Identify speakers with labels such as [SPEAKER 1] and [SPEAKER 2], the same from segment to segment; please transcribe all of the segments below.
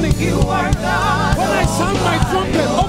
[SPEAKER 1] You
[SPEAKER 2] are God.
[SPEAKER 1] When I sound my trumpet,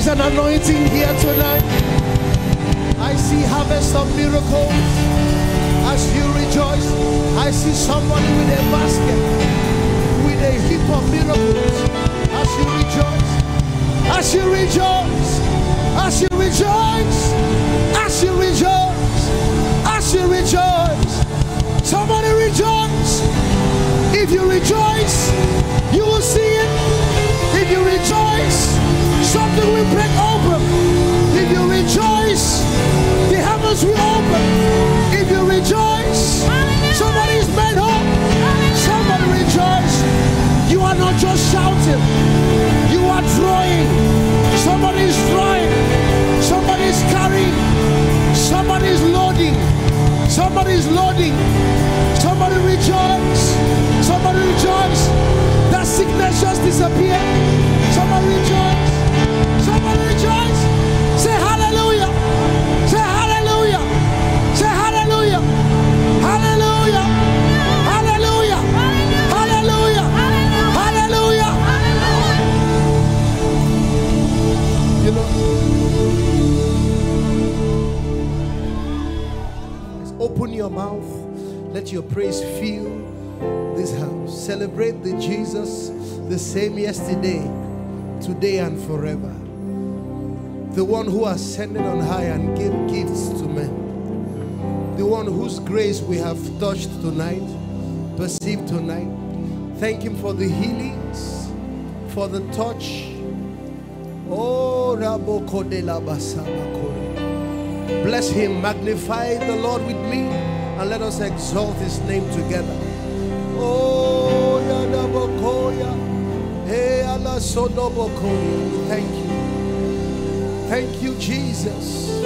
[SPEAKER 1] is an anointing here tonight. I see harvest of miracles as you rejoice. I see somebody with a basket, with a heap of miracles as you rejoice. As you rejoice, as you rejoice, as you rejoice, as you rejoice. Somebody rejoice. If you rejoice, you will see it. If you rejoice, something will break open. If you rejoice, the heavens will open. If you rejoice, somebody is made whole. Somebody rejoice. You are not just shouting, you are drawing. Somebody is drawing. Somebody is carrying. Somebody is loading. Somebody is loading. Somebody rejoice. Somebody rejoice. Sickness just disappeared. Somebody rejoice. Somebody rejoice. Say hallelujah. Say hallelujah. Say hallelujah. Hallelujah. Hallelujah. Hallelujah. Hallelujah. You know, open your mouth. Let your praise fill this house. Celebrate the Jesus the same yesterday, today, and forever. The one who ascended on high and gave gifts to men. The one whose grace we have touched tonight, perceived tonight. Thank Him for the healings, for the touch. Oh, Kore. Bless him, magnify the Lord with me, and let us exalt his name together. Oh, Yadabokoya. Hey, Allah Thank you. Thank you, Jesus.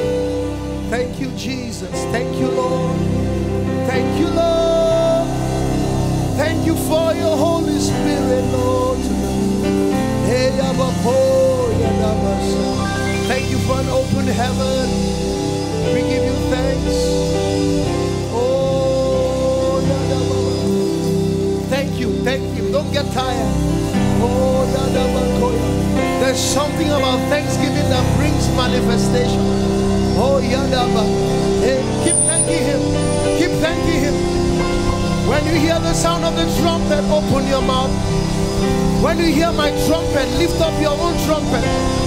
[SPEAKER 1] Thank you, Jesus. Thank you, Lord. Thank you, Lord. Thank you for your Holy Spirit, Lord. Hey. Thank you for an open heaven. We give you thanks. Oh. Thank you, thank you. Don't get tired. There's something about Thanksgiving that brings manifestation. Oh, Yadaba. Hey, keep thanking Him. Keep thanking Him. When you hear the sound of the trumpet, open your mouth. When you hear my trumpet, lift up your own trumpet.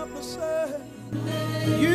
[SPEAKER 2] Up and say, You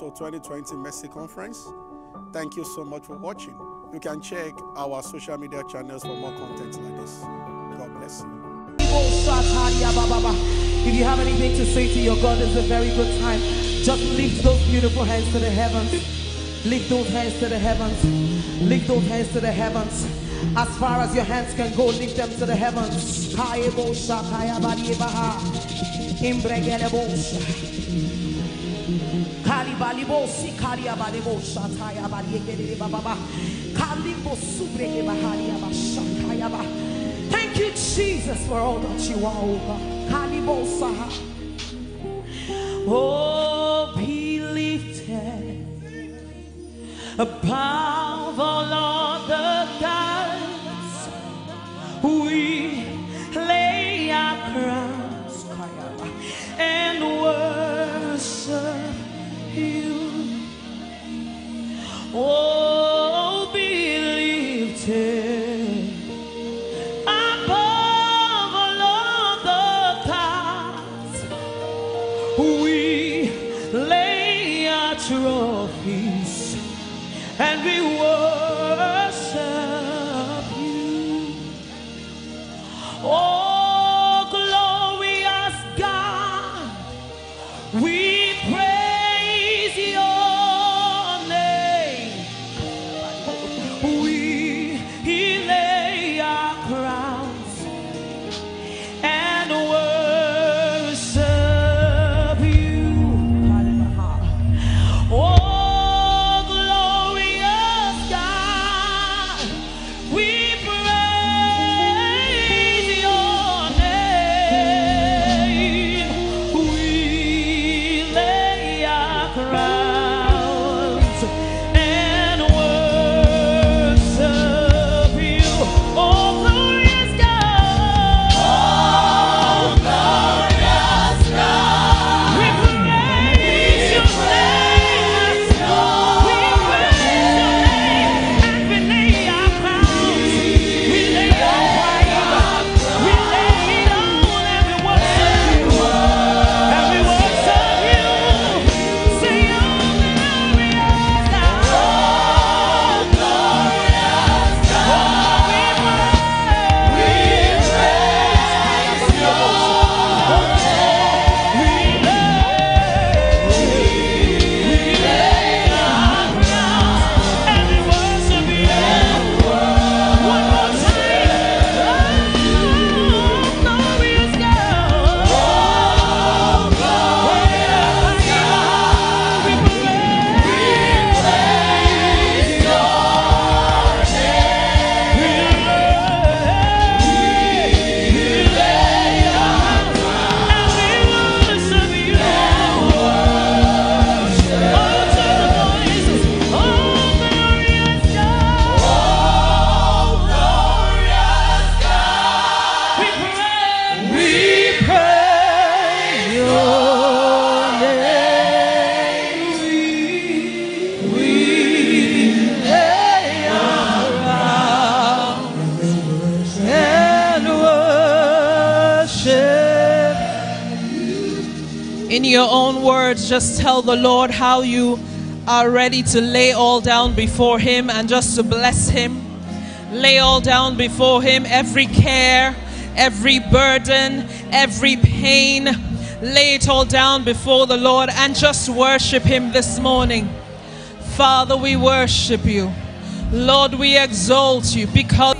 [SPEAKER 3] Toronto 2020 Mercy Conference. Thank you so much for watching. You can check our social media channels for more content like this. God bless you.
[SPEAKER 4] If you have anything to say to your God, it's a very good time. Just lift those beautiful hands to the heavens. Lift those hands to the heavens. Lift those hands to the heavens. As far as your hands can go, lift them to the heavens. Baharia bashataya ba. Thank you, Jesus, for all that you are, God. Kalibo saha. Oh, be lifted
[SPEAKER 2] tell the Lord how you are ready to lay all down before Him and just to bless Him. Lay all down before Him every care, every burden, every pain. Lay it all down before the Lord and just worship Him this morning. Father, we worship you. Lord, we exalt you because.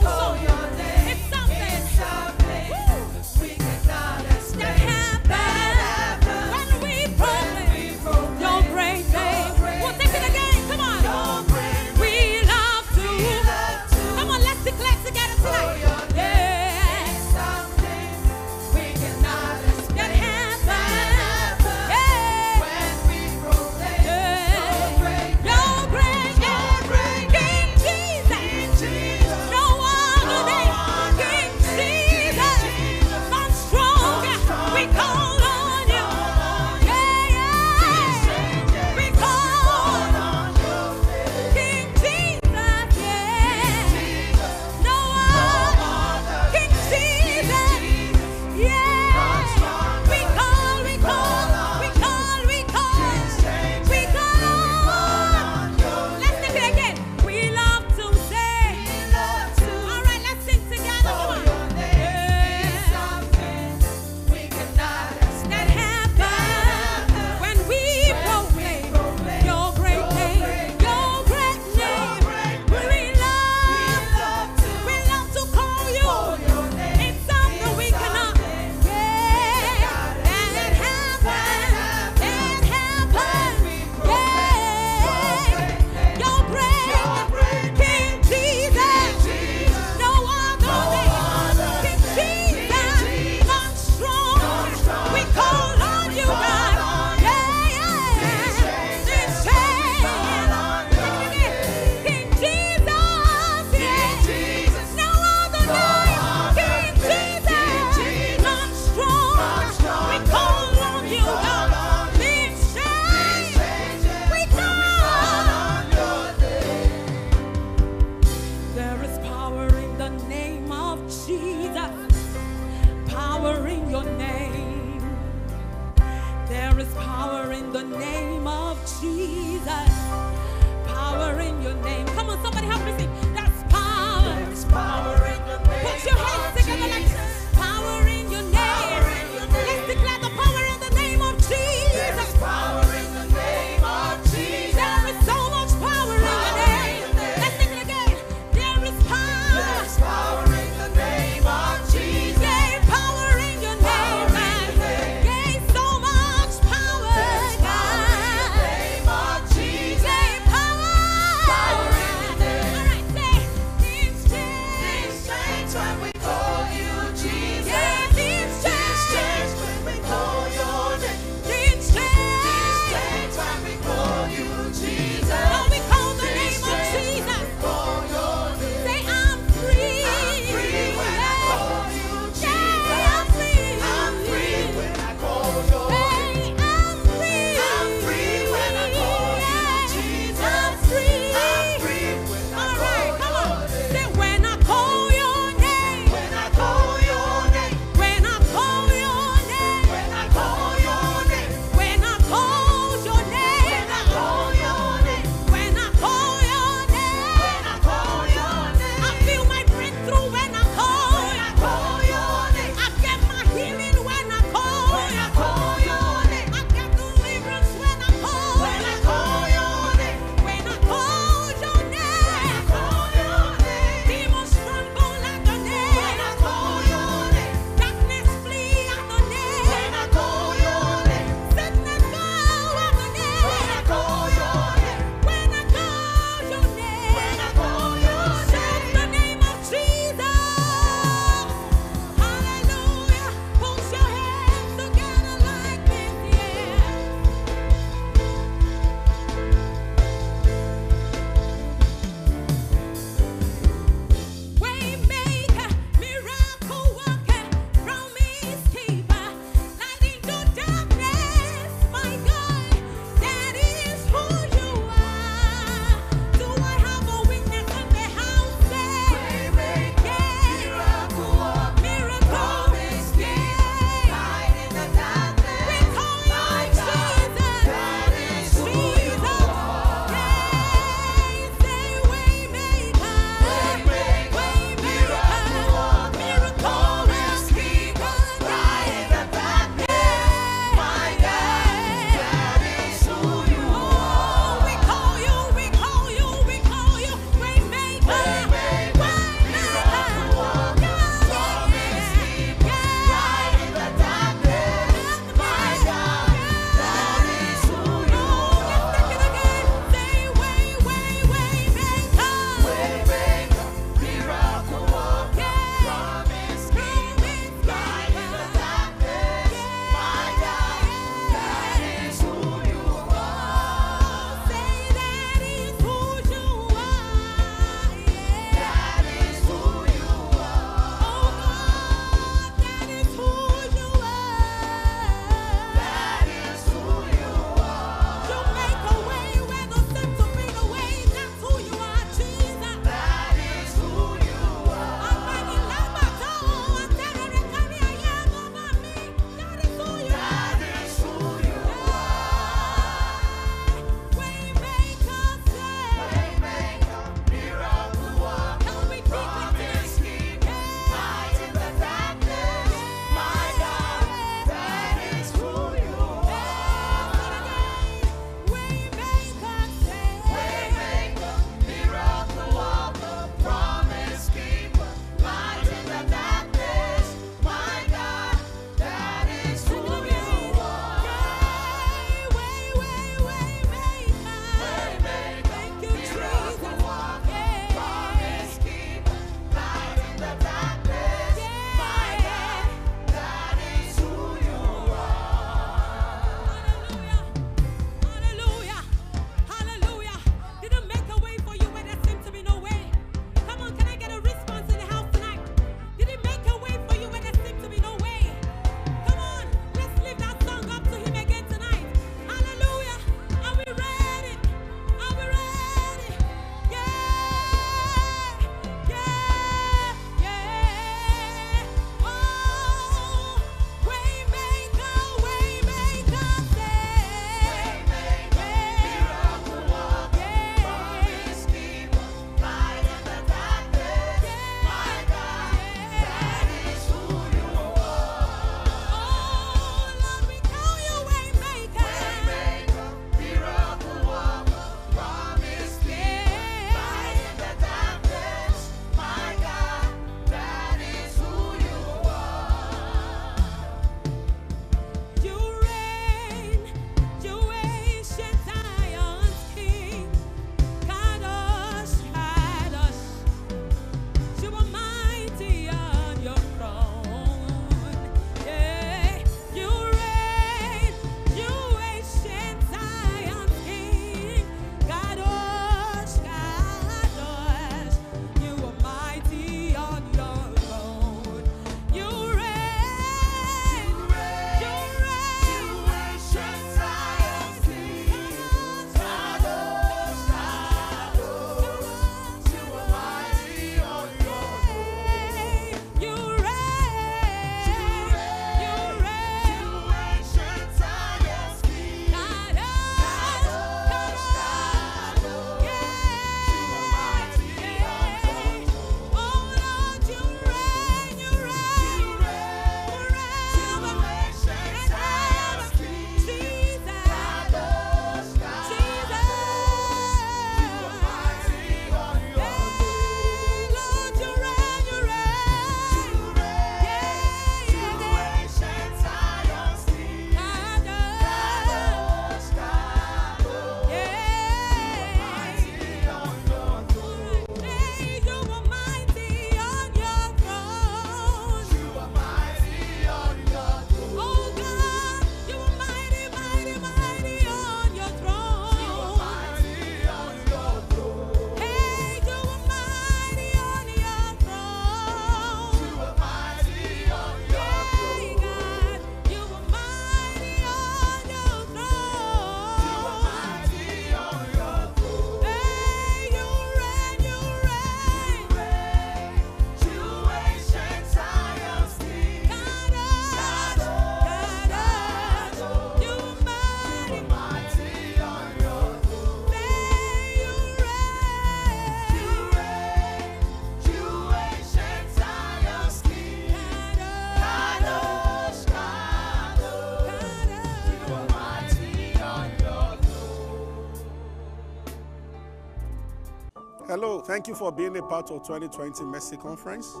[SPEAKER 4] Hello, thank you for being a part of 2020 Mercy Conference.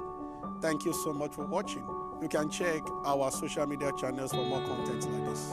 [SPEAKER 4] Thank you so much for watching. You can check our social media channels for more content like this.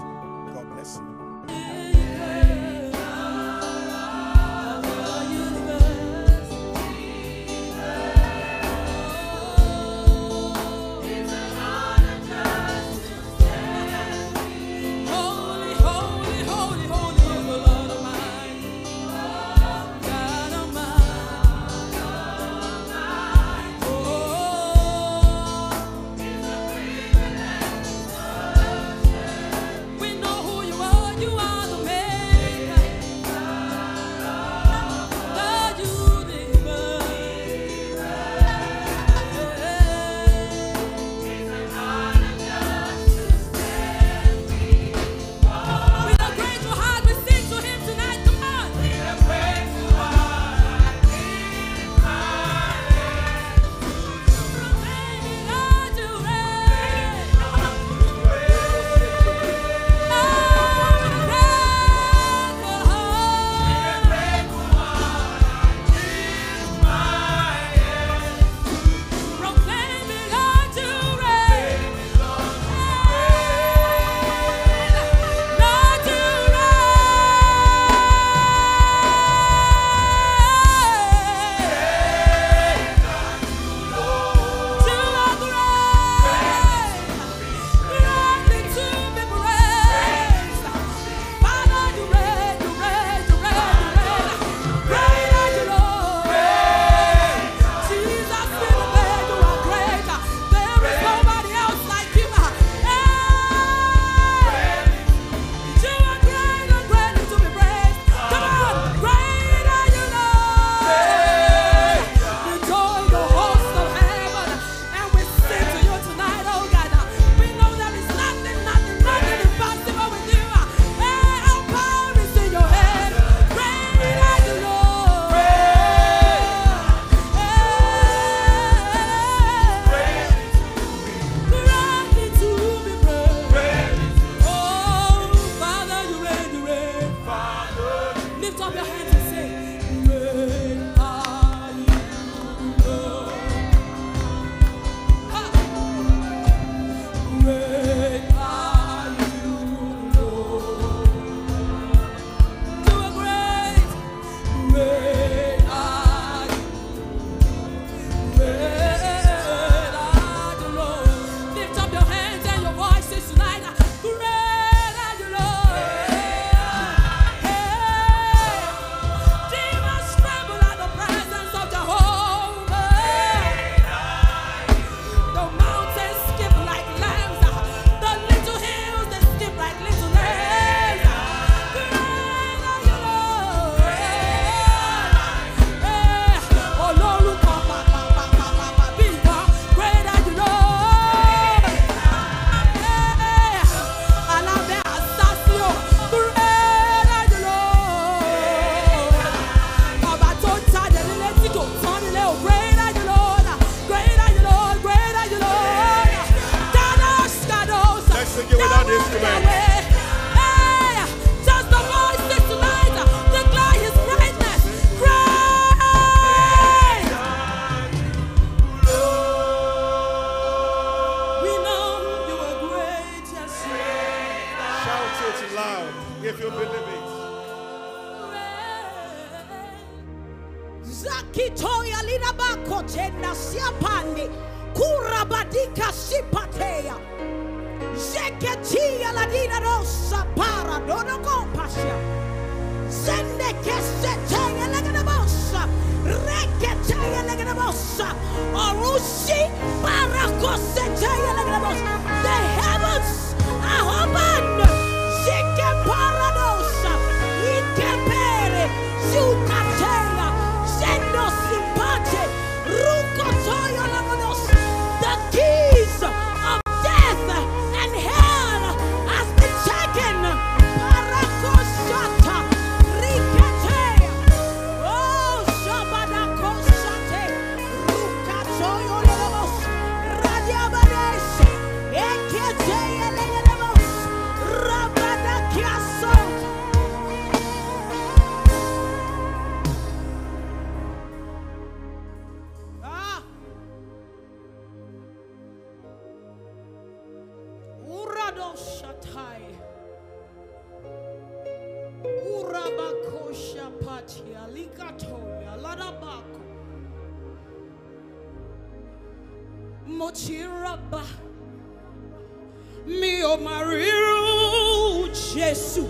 [SPEAKER 4] Yo mariru Jesu.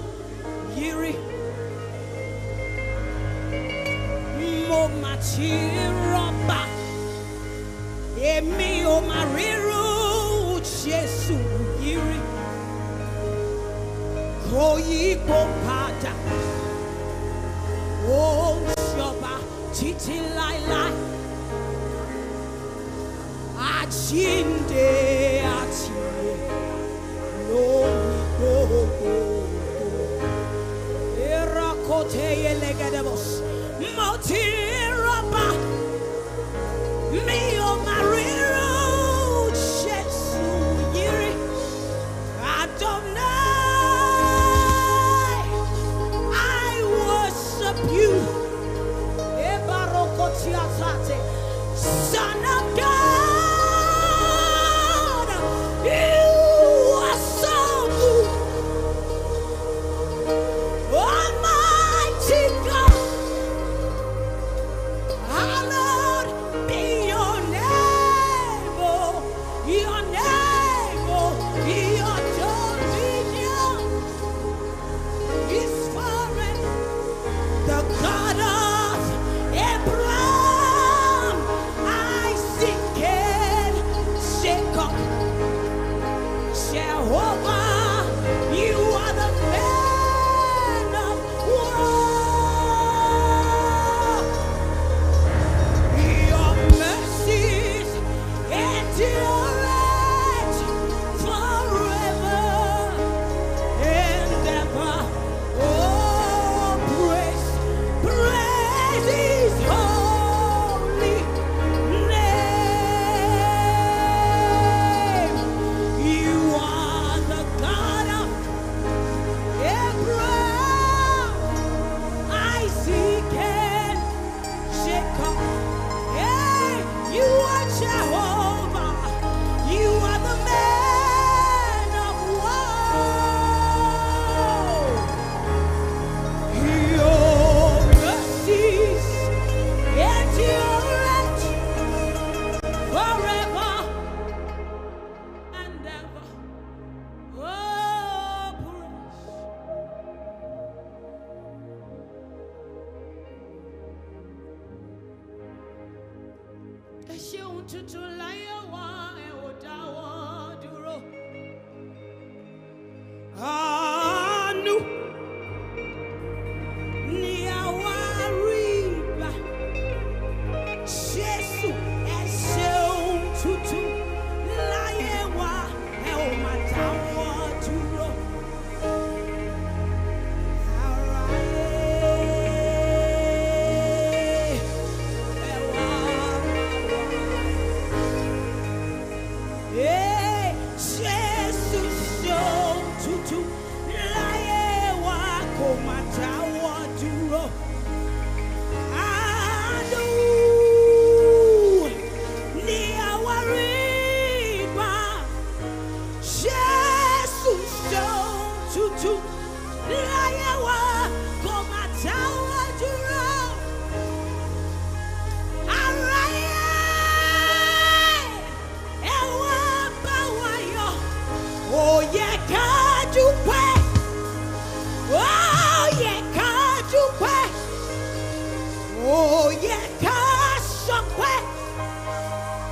[SPEAKER 4] Yiri. Mo mati roba èmi o Jesu. Yiri. Kò yí kó padà ó ṣọba títí láéláé àjíǹde. Motive.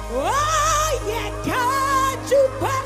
[SPEAKER 4] Oh, yeah, God, you.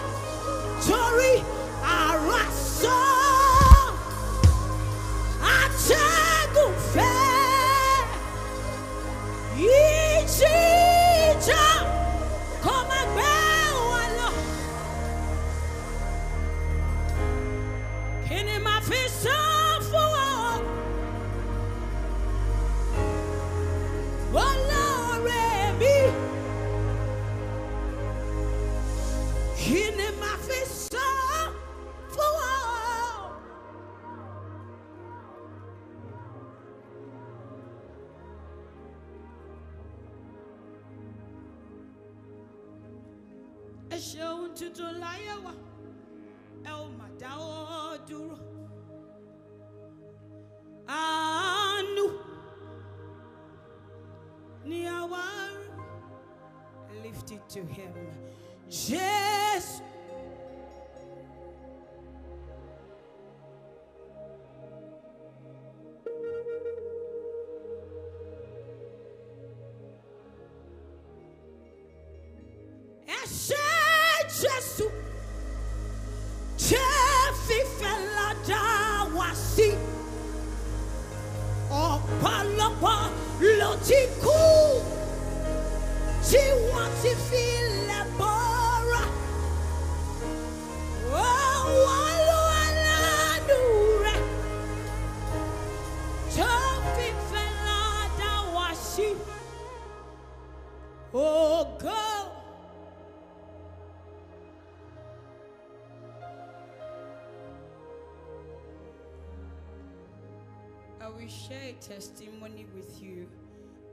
[SPEAKER 4] Testimony with you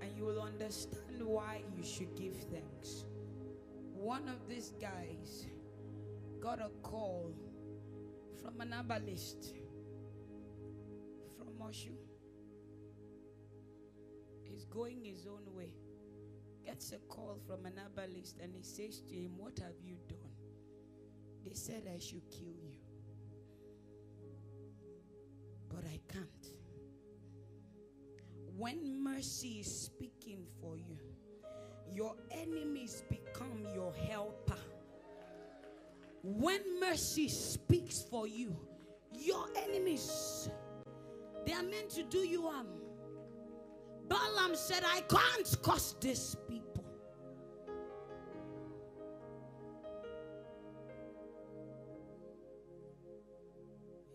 [SPEAKER 4] and you will understand why you should give thanks. One of these guys got a call from an herbalist from Oshu. He's going his own way. Gets a call from an herbalist and he says to him, What have you done? They said I should kill you. But I can't. When mercy is speaking for you, your enemies become your helper. When mercy speaks for you, your enemies, they are meant to do you harm. Balaam said, I can't curse these people.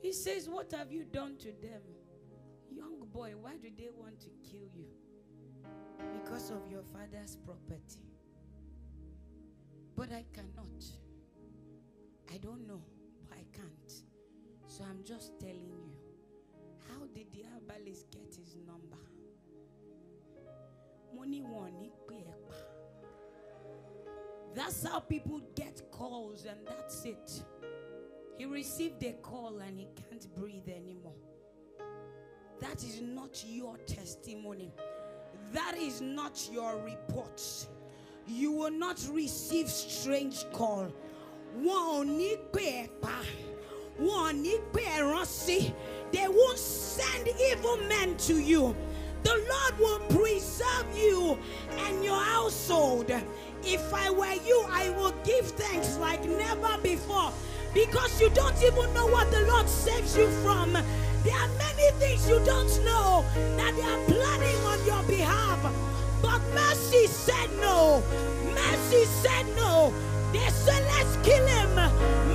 [SPEAKER 4] He says, What have you done to them? Boy, why do they want to kill you? Because of your father's property. But I cannot. I don't know, but I can't. So I'm just telling you. How did the herbalist get his number? Money one, That's how people get calls, and that's it. He received a call and he can't breathe anymore. That is not your testimony. That is not your report. You will not receive strange call. Wọn ò ní pè ránṣẹ́. They won't send evil men to you. The Lord will preserve you and your household. If I were you, I will give thanks like never before because you don't even know what the Lord saves you from. There are many things you don't know that they are planning on your behalf. But mercy said no. Mercy said no. They said, let's kill him.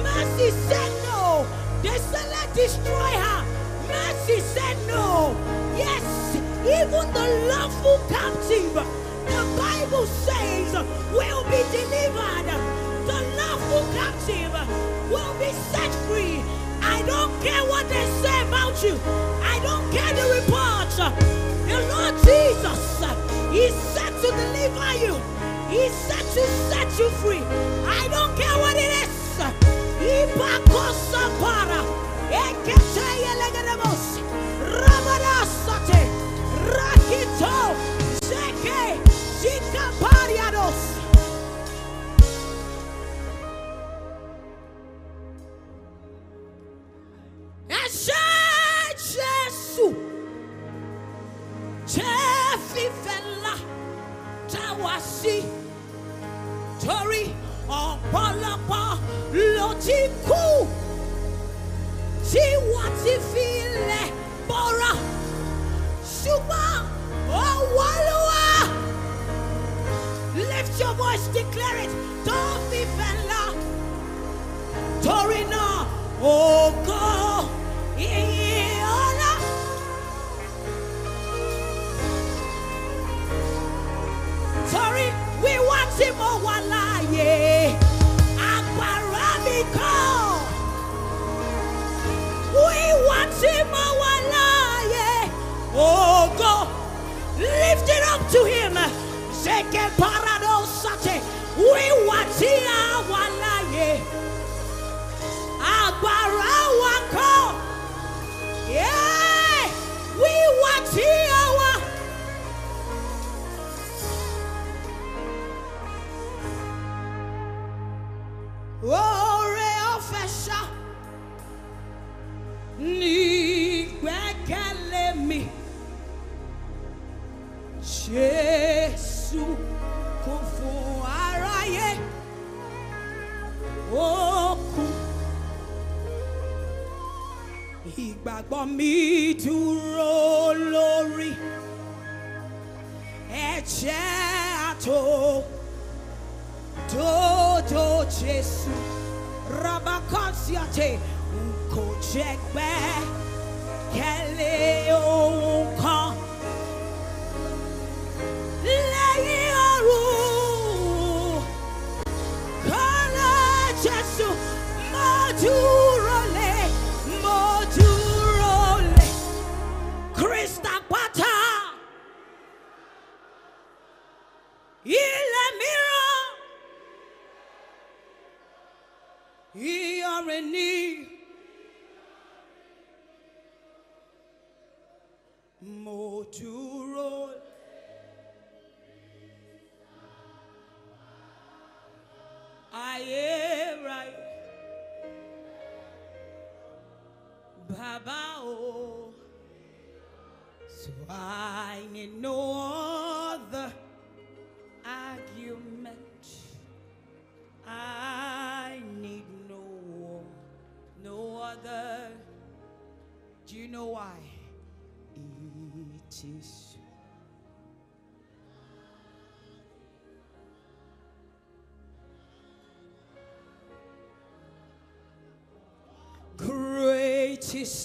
[SPEAKER 4] Mercy said no. They said, let's destroy her. Mercy said no. Yes, even the lawful captive, the Bible says, will be delivered. The lawful captive will be set free. I don't care what they say about you. I don't care the report. The Lord Jesus, He said to deliver you. He said to set you free. I don't care what it is. Ibakosapara, eketeyelegeremos, rabarasate, rakito, zeke, zikapariados.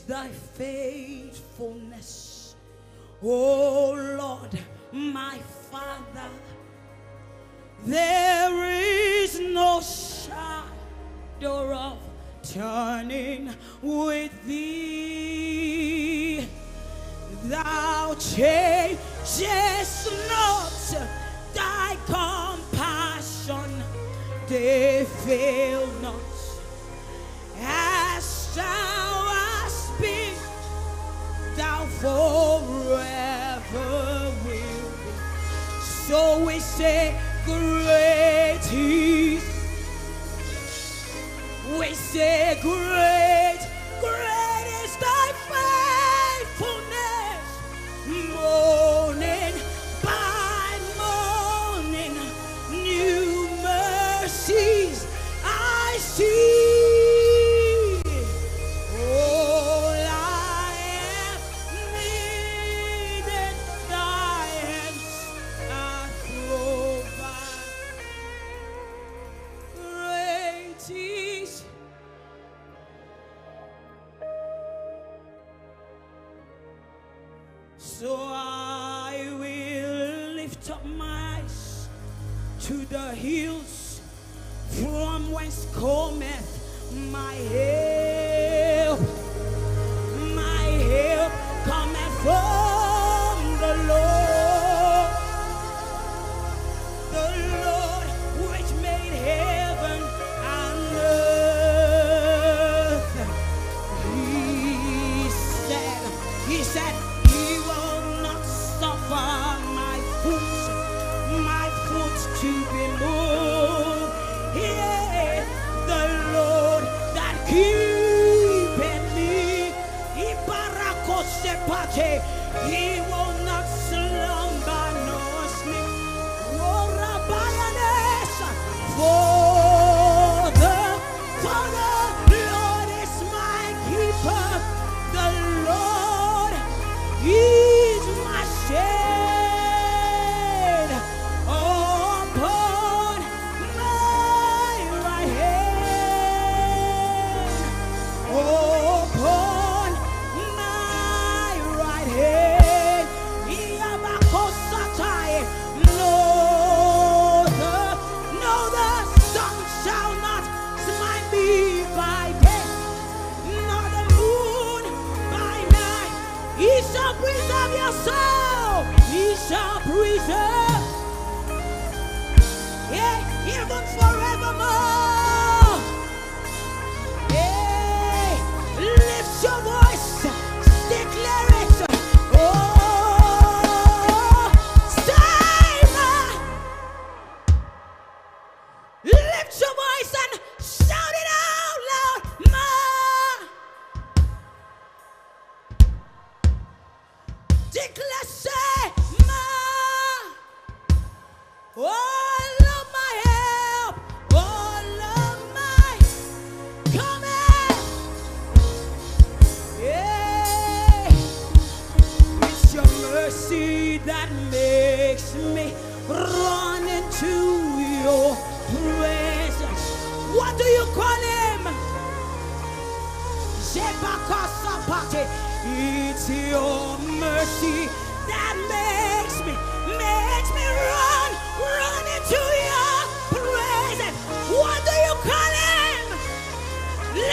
[SPEAKER 4] thy faithfulness. Oh Lord, my Father, there is no shadow of turning with thee. Thou changest not thy compassion, they fail not. As forever will be. So we say, Great is. We say, Great.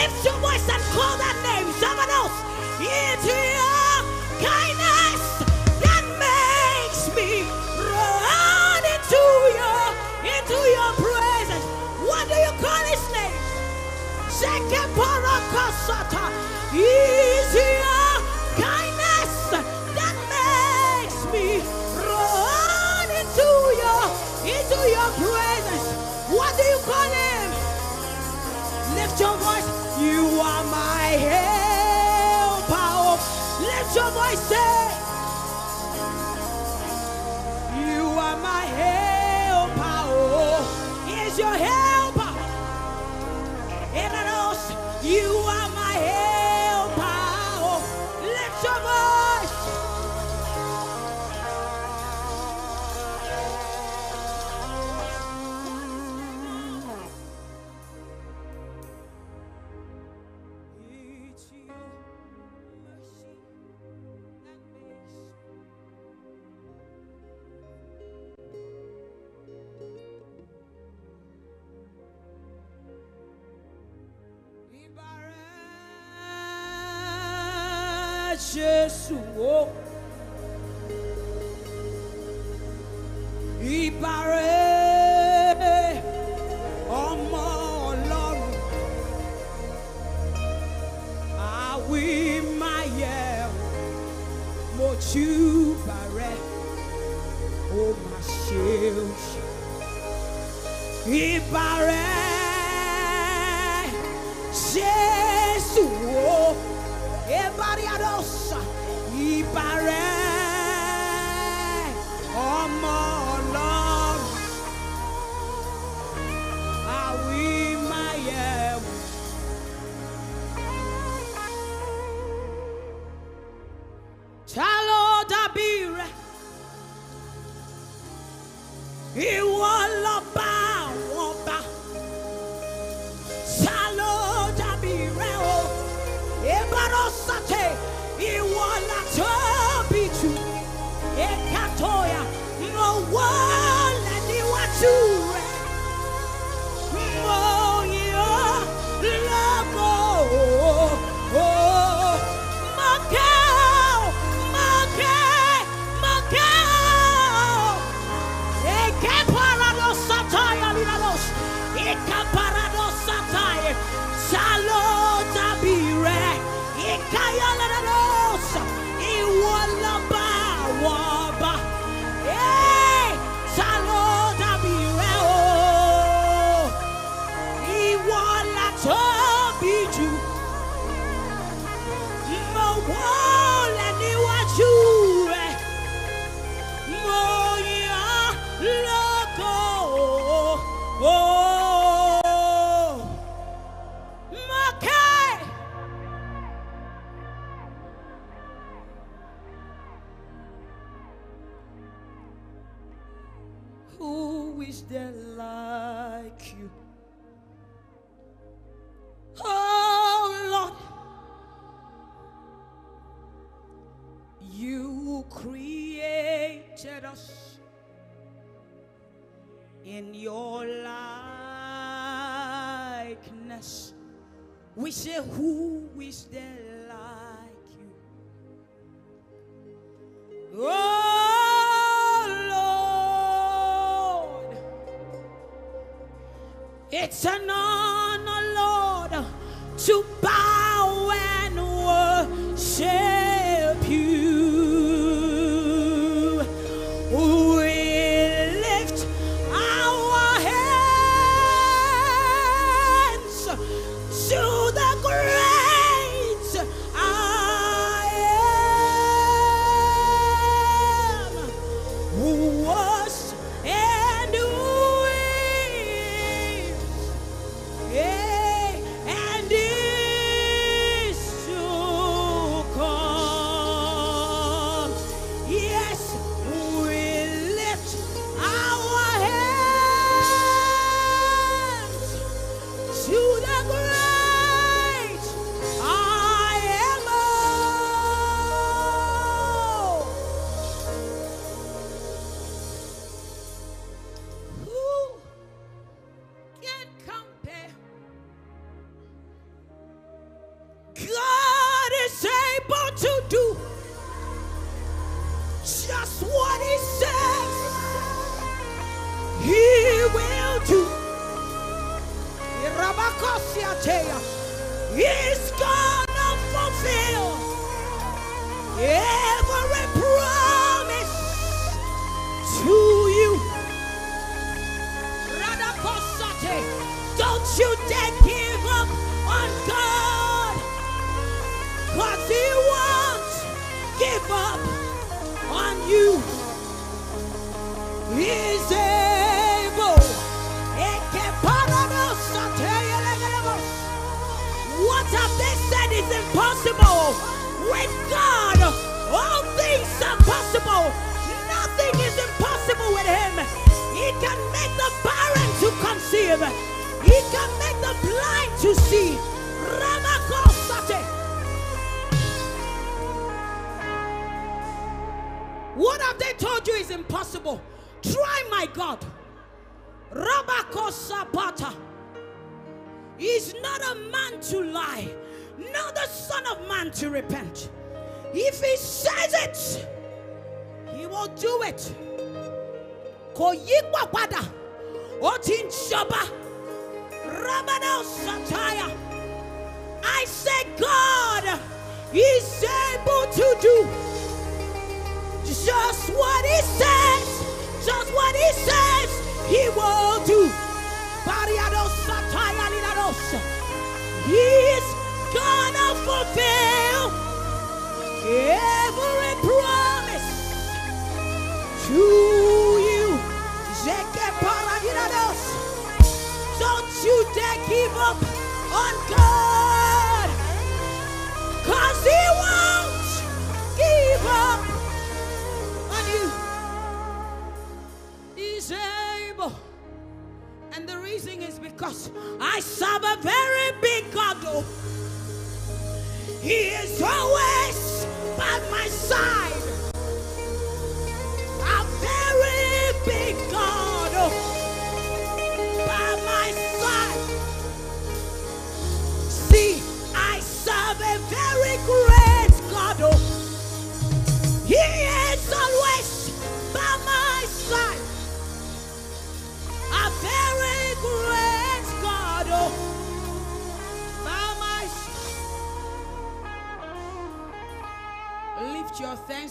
[SPEAKER 4] Lift your voice and call that name. Someone else. into your kindness that makes me run into your into your presence. What do you call his name? Second Shekaparakasata. Easy. You are my helper. Let your voice say, You are my help. It's an honor, Lord, to buy.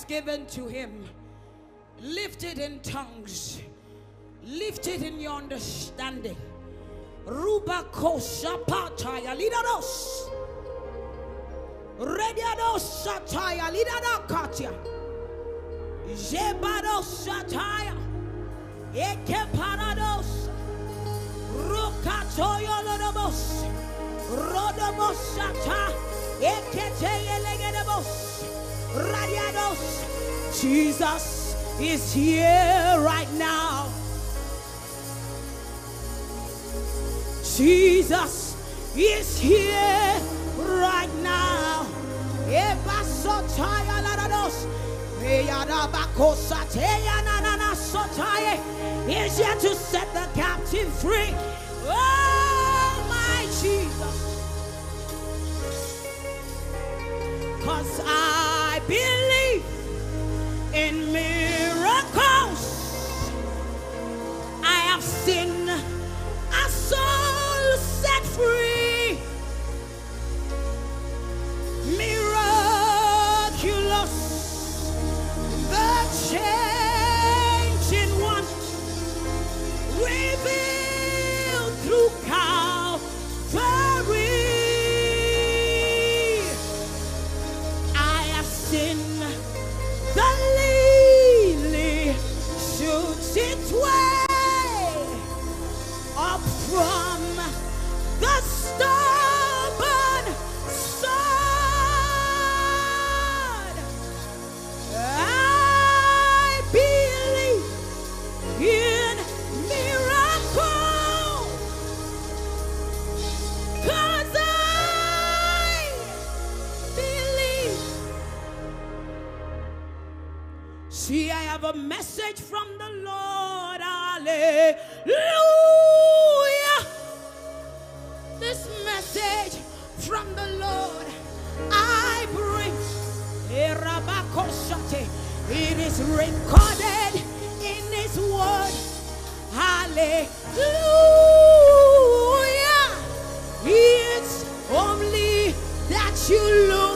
[SPEAKER 4] given to him. Lift it in tongues. Lift it in your understanding. Ruba koshapataya lidados. Rediados sataya lidadakatia. Jebados sataya. Ekeparados. Rukatoyo lodobos. Rodobos sataya. Eketeye legedebos. Radiados. Jesus is here right now. Jesus is here right now. Ebasotaya Ladados. Eyadabakosateya Nanana Is here to set the captive free. Oh my Jesus. Cause I believe in miracles. I have seen a soul set free. Miraculous. The chair. a message from the Lord. Hallelujah. This message from the Lord I bring. It is recorded in His word. Hallelujah. It's only that you look.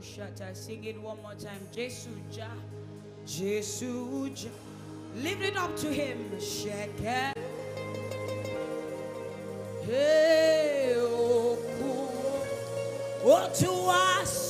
[SPEAKER 4] Shata. Sing it one more time. Jesuja. Jesuja. Lift it up to him. Shekel. Hey, Oku. Oh, to us.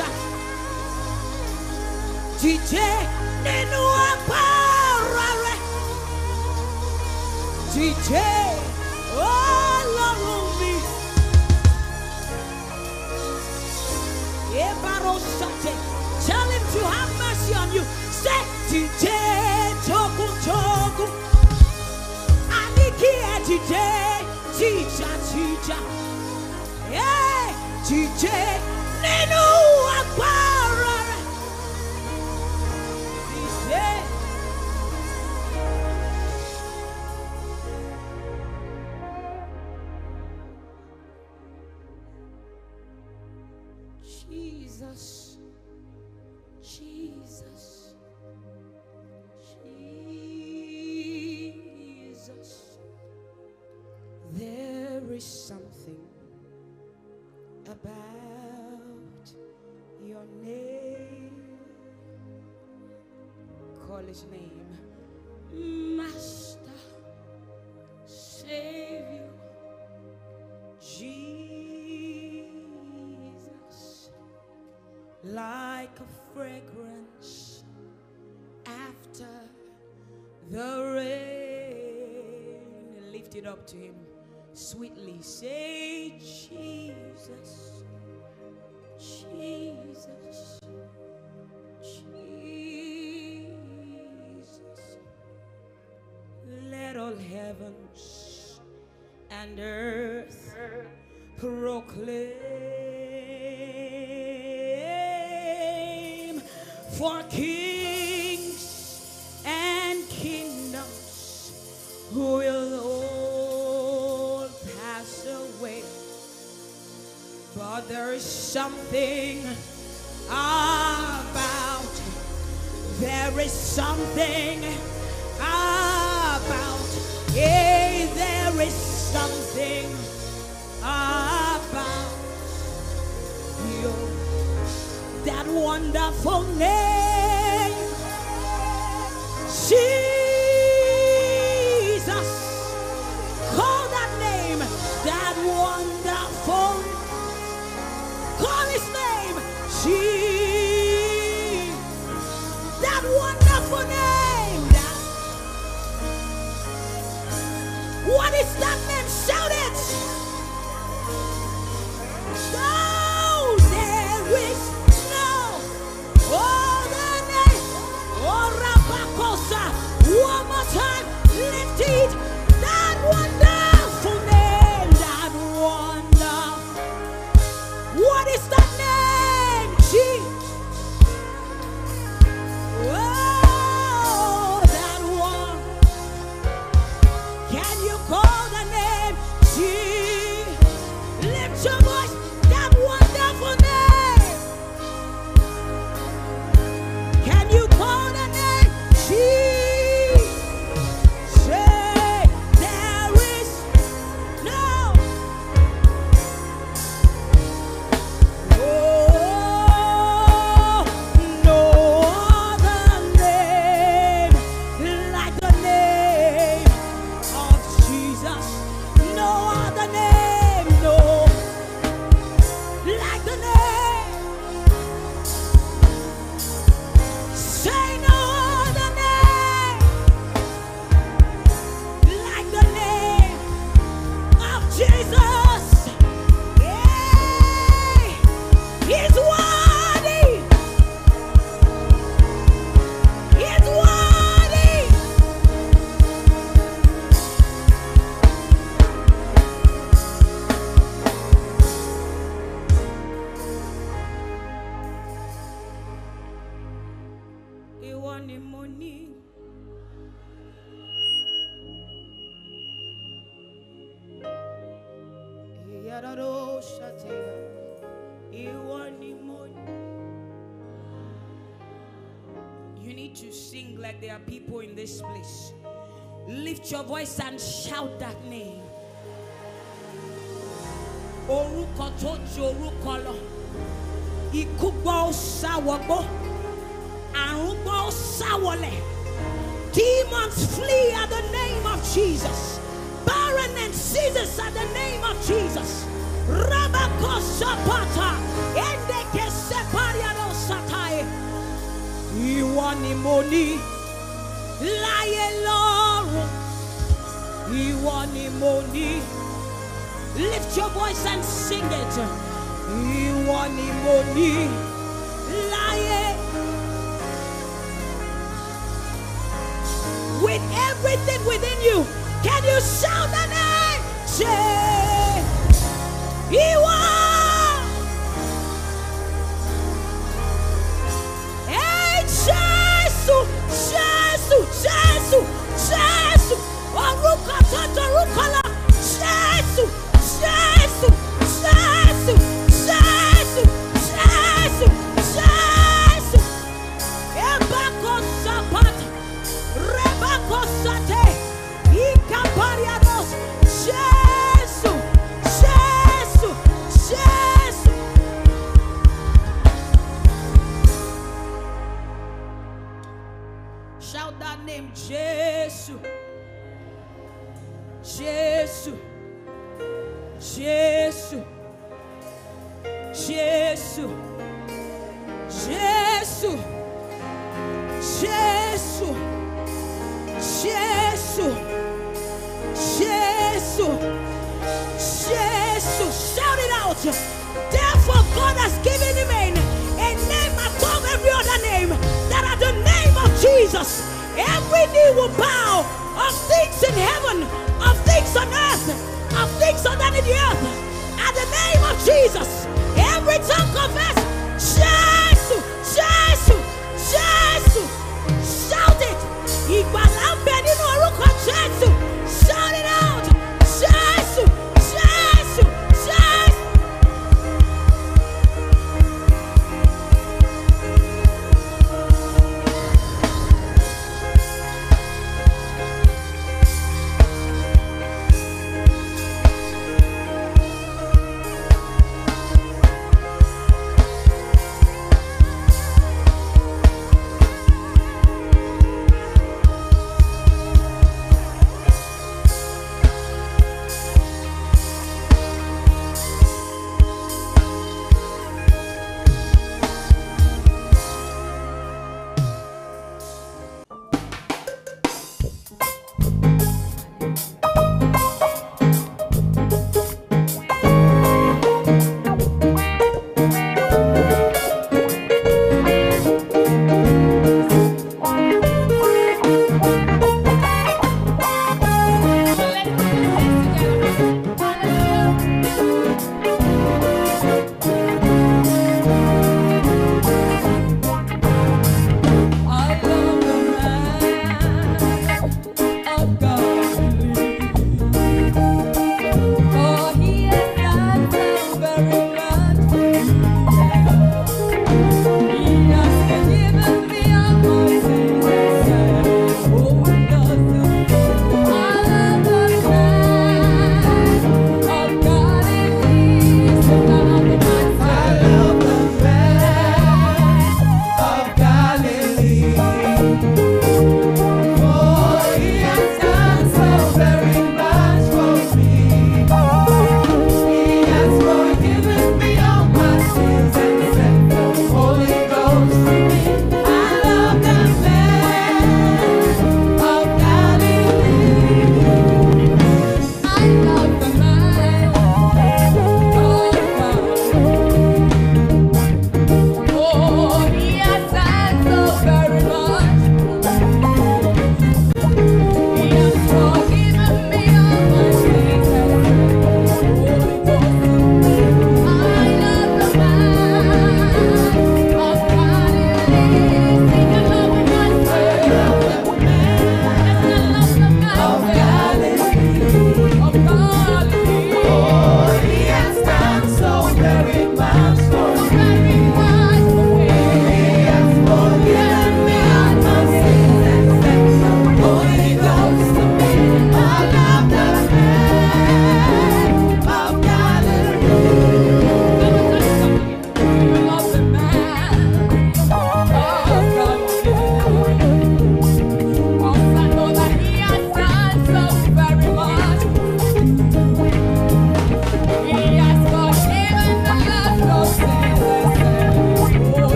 [SPEAKER 4] Aisha. DJ Nenu Aparare. DJ Olorumi. Ebaro Sate. Tell him to have mercy on you. Say DJ Tokun Tokun. Aniki e DJ. Teacher, teacher. Yeah, DJ. Jesus. heavens and earth proclaim for kings and
[SPEAKER 5] kingdoms who will all pass away. But there is something about there is something Hey, there is something about you. That wonderful name. She. place. Lift your voice and shout that name. Orúkọ tojo orúkọ lọ. Ikú gbọ́ ó sáwọ́gbó. Àrùn gbọ́ ó sáwọlẹ̀. Demons flee at the name of Jesus. Barren and seizes at the name of Jesus. Rabako sapata. Endeke separiado satai. Ìwọ ni mo ní láyé lọ́run ìwọ ni mo ní. Lift your voice and sing it. Ìwọ ni mo ní láyé. With everything within you, can you shout the name? Ìwọ?